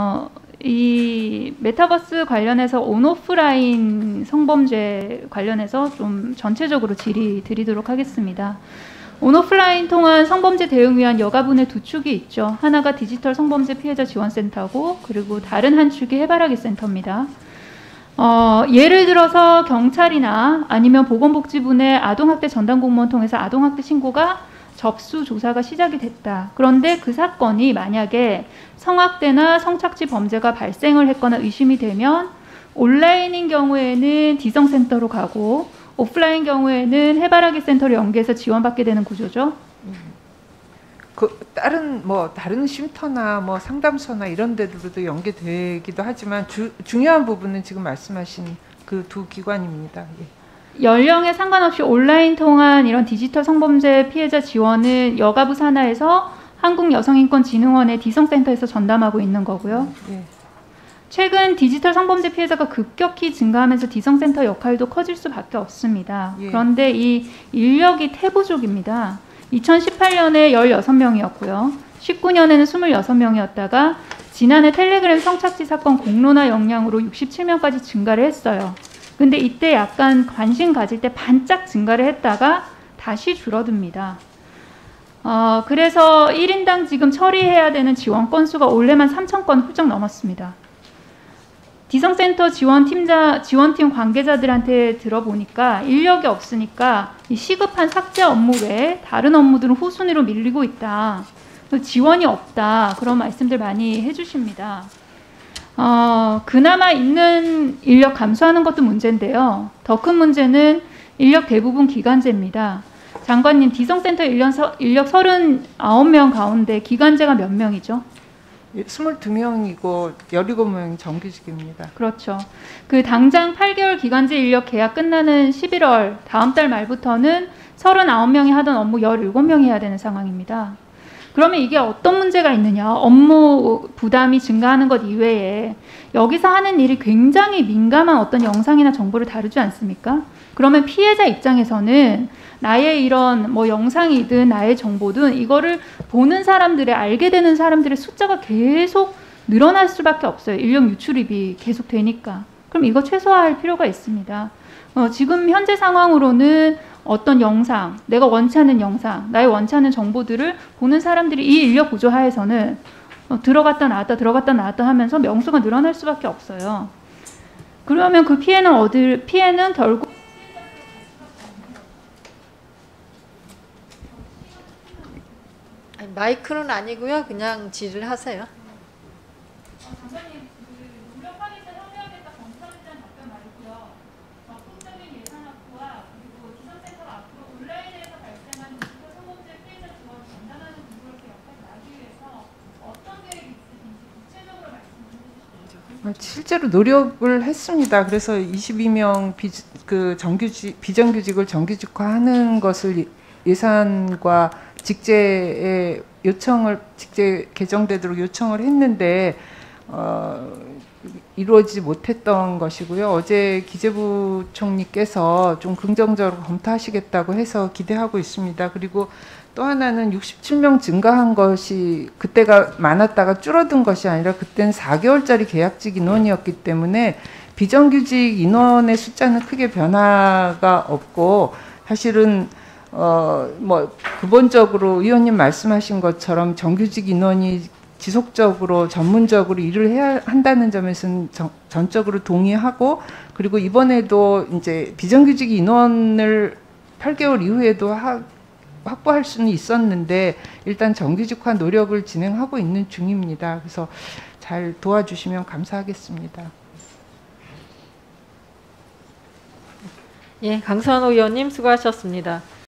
어, 이 메타버스 관련해서 온오프라인 성범죄 관련해서 좀 전체적으로 질의 드리도록 하겠습니다. 온오프라인 통한 성범죄 대응 위한 여가분의 두 축이 있죠. 하나가 디지털 성범죄 피해자 지원센터고 그리고 다른 한 축이 해바라기 센터입니다. 어, 예를 들어서 경찰이나 아니면 보건복지부의 아동학대 전담 공무원 통해서 아동학대 신고가 접수 조사가 시작이 됐다. 그런데 그 사건이 만약에 성학대나 성착취 범죄가 발생을 했거나 의심이 되면 온라인인 경우에는 디성센터로 가고 오프라인 경우에는 해바라기 센터로 연계해서 지원받게 되는 구조죠. 그 다른 뭐 다른 쉼터나 뭐 상담소나 이런 데로도 연계되기도 하지만 주, 중요한 부분은 지금 말씀하신 그 두 기관입니다. 예. 연령에 상관없이 온라인 통한 이런 디지털 성범죄 피해자 지원은 여가부 산하에서 한국여성인권진흥원의 디성센터에서 전담하고 있는 거고요. 예. 최근 디지털 성범죄 피해자가 급격히 증가하면서 디성센터 역할도 커질 수밖에 없습니다. 예. 그런데 이 인력이 태부족입니다. 2018년에 16명이었고요. 19년에는 26명이었다가 지난해 텔레그램 성착취 사건 공론화 역량으로 67명까지 증가를 했어요. 근데 이때 약간 관심 가질 때 반짝 증가를 했다가 다시 줄어듭니다. 어, 그래서 1인당 지금 처리해야 되는 지원 건수가 올해만 3,000건 훌쩍 넘었습니다. 디성센터 지원팀자, 지원팀 관계자들한테 들어보니까 인력이 없으니까 이 시급한 삭제 업무 외에 다른 업무들은 후순위로 밀리고 있다. 지원이 없다. 그런 말씀들 많이 해주십니다. 어, 그나마 있는 인력 감소하는 것도 문제인데요. 더 큰 문제는 인력 대부분 기간제입니다. 장관님, 디성센터 인력, 서, 인력 39명 가운데 기간제가 몇 명이죠? 22명이고 17명이 정규직입니다. 그렇죠. 그 당장 8개월 기간제 인력 계약 끝나는 11월 다음 달 말부터는 39명이 하던 업무 17명이 해야 되는 상황입니다. 그러면 이게 어떤 문제가 있느냐? 업무 부담이 증가하는 것 이외에 여기서 하는 일이 굉장히 민감한 어떤 영상이나 정보를 다루지 않습니까? 그러면 피해자 입장에서는 나의 이런 뭐 영상이든 나의 정보든 이거를 보는 사람들의 알게 되는 사람들의 숫자가 계속 늘어날 수밖에 없어요. 인력 유출입이 계속 되니까. 그럼 이거 최소화할 필요가 있습니다. 어, 지금 현재 상황으로는 어떤 영상, 내가 원치 않는 영상, 나의 원치 않는 정보들을 보는 사람들이 이 인력 구조 하에서는 어, 들어갔다 나왔다 들어갔다 나왔다 하면서 명수가 늘어날 수밖에 없어요. 그러면 그 피해는 어딜 피해는 결국 마이크는 아니고요. 그냥 질을 하세요. 실제로 노력을 했습니다. 그래서 22명 비, 그 정규직 비정규직을 정규직화하는 것을 예산과 직제에 요청을 직제 개정되도록 요청을 했는데 어, 이루어지지 못했던 것이고요. 어제 기재부 총리께서 좀 긍정적으로 검토하시겠다고 해서 기대하고 있습니다. 그리고 또 하나는 67명 증가한 것이 그때가 많았다가 줄어든 것이 아니라 그때는 4개월짜리 계약직 인원이었기 때문에 비정규직 인원의 숫자는 크게 변화가 없고 사실은 어 뭐 근본적으로 의원님 말씀하신 것처럼 정규직 인원이 지속적으로 전문적으로 일을 해야 한다는 점에서는 정, 전적으로 동의하고 그리고 이번에도 이제 비정규직 인원을 8개월 이후에도 하, 확보할 수는 있었는데 일단 정규직화 노력을 진행하고 있는 중입니다. 그래서 잘 도와주시면 감사하겠습니다. 예, 강선 의원님 수고하셨습니다.